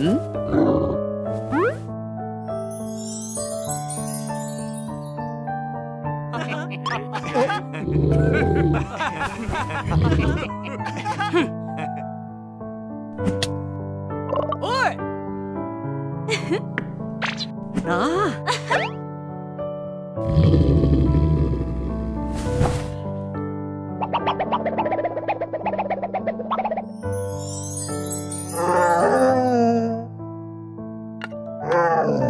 응? 올! 아! Yeah.